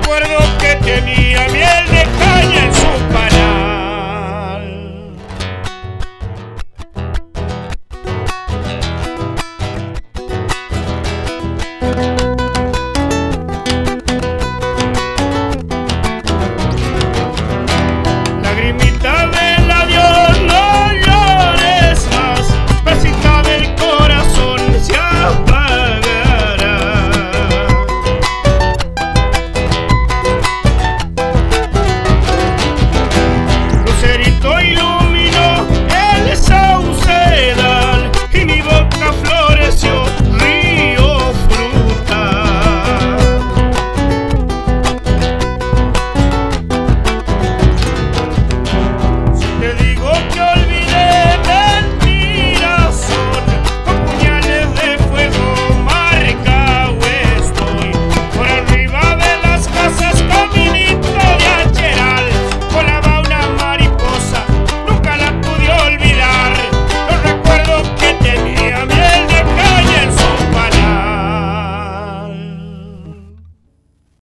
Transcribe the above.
recuerdo que tenía mi